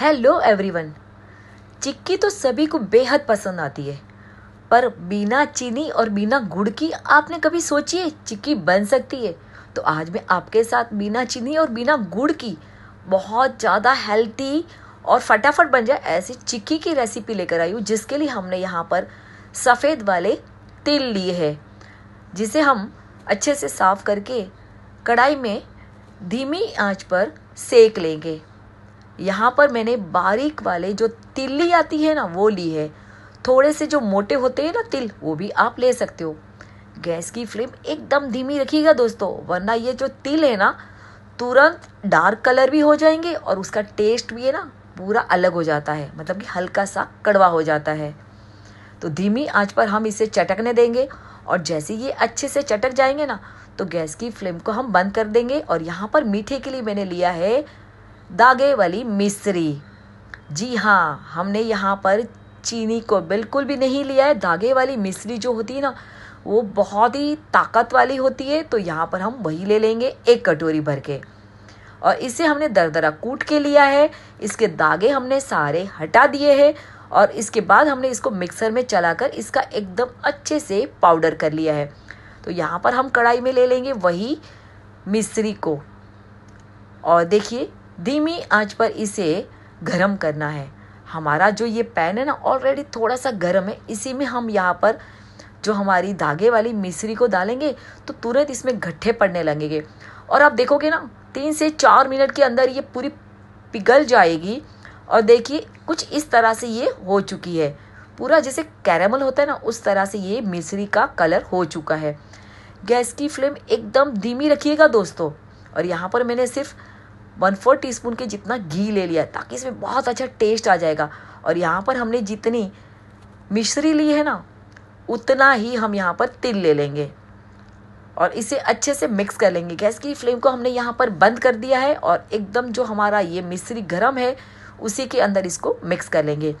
Hello everyone चिक्की तो सभी को बेहद पसंद आती है, पर बिना चीनी और बिना गुड़ की आपने कभी सोची है चिक्की बन सकती है? तो आज मैं आपके साथ बिना चीनी और बिना गुड़ की बहुत ज़्यादा हेल्थी और फटाफट बन जाए ऐसी चिक्की की रेसिपी लेकर आई हूँ, जिसके लिए हमने यहाँ पर सफ़ेद वाले तिल लिए हैं, जिसे हम अच्छे से साफ़ करके कढ़ाई में धीमी आँच पर सेक लेंगे। यहाँ पर मैंने बारीक वाले जो तिल्ली आती है ना, वो ली है। थोड़े से जो मोटे होते हैं ना तिल, वो भी आप ले सकते हो। गैस की फ्लेम एकदम धीमी रखिएगा दोस्तों, वरना ये जो तिल है ना, तुरंत डार्क कलर भी हो जाएँगे और उसका टेस्ट भी है ना, पूरा अलग हो जाता है। मतलब कि हल्का सा कड़वा हो जाता है। तो धीमी आँच पर हम इसे चटकने देंगे और जैसे ये अच्छे से चटक जाएँगे ना तो गैस की फ्लेम को हम बंद कर देंगे और यहाँ पर मीठे के लिए मैंने लिया है दागे वाली मिश्री जी हाँ हमने यहाँ पर चीनी को बिल्कुल भी नहीं लिया है। धागे वाली मिश्री जो होती है ना, वो बहुत ही ताकत वाली होती है तो यहाँ पर हम वही ले लेंगे एक कटोरी भर के। और इसे हमने दरदरा कूट के लिया है। इसके दागे हमने सारे हटा दिए हैं और इसके बाद हमने इसको मिक्सर में चलाकर इसका एकदम अच्छे से पाउडर कर लिया है। तो यहाँ पर हम कढ़ाई में ले लेंगे वही मिश्री को। और देखिए धीमी आँच पर इसे गरम करना है। हमारा जो ये पैन है ना ऑलरेडी थोड़ा सा गर्म है। इसी में हम यहाँ पर जो हमारी धागे वाली मिश्री को डालेंगे तो तुरंत इसमें गट्ठे पड़ने लगेंगे। और आप देखोगे ना, तीन से चार मिनट के अंदर ये पूरी पिघल जाएगी। और देखिए, कुछ इस तरह से ये हो चुकी है। पूरा जैसे कैरेमल होता है ना, उस तरह से ये मिश्री का कलर हो चुका है। गैस की फ्लेम एकदम धीमी रखिएगा दोस्तों। और यहाँ पर मैंने सिर्फ़ वन फोर टी स्पून के जितना घी ले लिया ताकि इसमें बहुत अच्छा टेस्ट आ जाएगा। और यहाँ पर हमने जितनी मिश्री ली है ना, उतना ही हम यहाँ पर तिल ले लेंगे। और इसे अच्छे से मिक्स कर लेंगे। गैस की फ्लेम को हमने यहाँ पर बंद कर दिया है, और एकदम जो हमारा ये मिश्री गर्म है, उसी के अंदर इसको मिक्स कर लेंगे।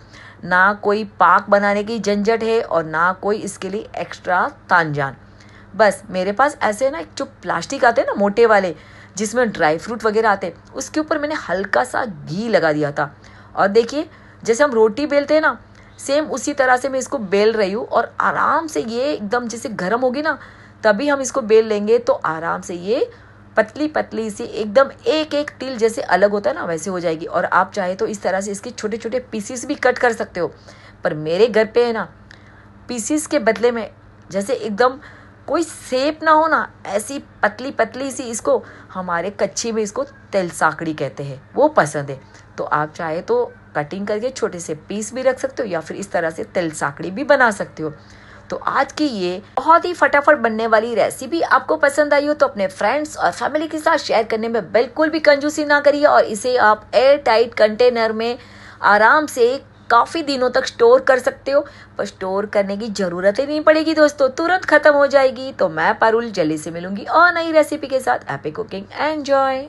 ना कोई पाक बनाने की झंझट है, और ना कोई इसके लिए एक्स्ट्रा तानजान। बस, मेरे पास ऐसे ना एक जो प्लास्टिक आते हैं ना, मोटे वाले, जिसमें ड्राई फ्रूट वगैरह आते उसके ऊपर मैंने हल्का सा घी लगा दिया था। और देखिए, जैसे हम रोटी बेलते हैं ना, सेम उसी तरह से मैं इसको बेल रही हूँ और आराम से ये एकदम जैसे गर्म होगी ना, तभी हम इसको बेल लेंगे तो आराम से ये पतली पतली सी एकदम एक एक तिल जैसे अलग होता है ना, वैसे हो जाएगी। और आप चाहे तो इस तरह से इसके छोटे छोटे पीसीस भी कट कर सकते हो। पर मेरे घर पे है ना पीसीस के बदले में जैसे एकदम कोई सेप ना हो ना, ऐसी पतली पतली सी इसको, हमारे कच्ची में इसको तिल साकड़ी कहते हैं, वो पसंद है। तो आप चाहे तो कटिंग करके छोटे से पीस भी रख सकते हो या फिर इस तरह से तिल साकड़ी भी बना सकते हो। तो आज की ये बहुत ही फटाफट बनने वाली रेसिपी आपको पसंद आई हो तो अपने फ्रेंड्स और फैमिली के साथ शेयर करने में बिल्कुल भी कंजूसी ना करिए और इसे आप एयर टाइट कंटेनर में आराम से काफ़ी दिनों तक स्टोर कर सकते हो, पर स्टोर करने की ज़रूरत ही नहीं पड़ेगी दोस्तों। तुरंत ख़त्म हो जाएगी तो मैं पारुल जल्दी से मिलूँगी और नई रेसिपी के साथ। Happy cooking enjoy